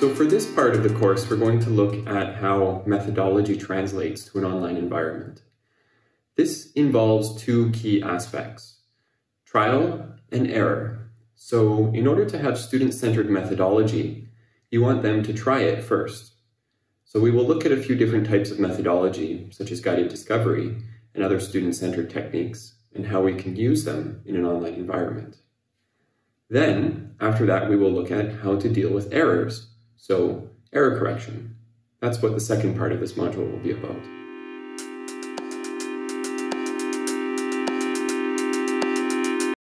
So for this part of the course, we're going to look at how methodology translates to an online environment. This involves two key aspects, trial and error. So in order to have student-centered methodology, you want them to try it first. So we will look at a few different types of methodology, such as guided discovery and other student-centered techniques, and how we can use them in an online environment. Then, after that, we will look at how to deal with errors. So, error correction. That's what the second part of this module will be about.